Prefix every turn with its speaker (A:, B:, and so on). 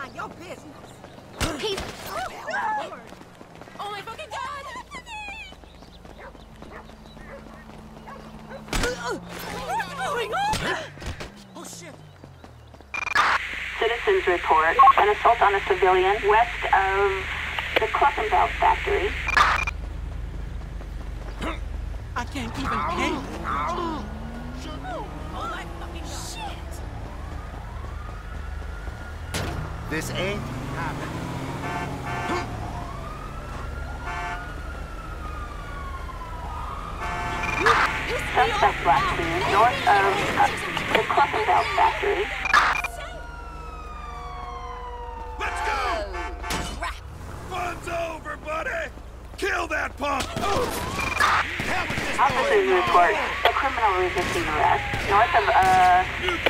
A: mind your business.
B: He's...
C: Oh my fucking god! What's going on?
A: Oh shit.
D: Citizens report an assault on a civilian west of the Cluckin' Bell factory.
A: I can't even aim.
E: This ain't happening.
D: Suspect last seen north of uh, the Cluckin' Bell factory.
F: Let's go! Fun's over, buddy! Kill that punk!
D: Officers report a criminal resisting arrest north of uh, the Cluckin' Bell factory.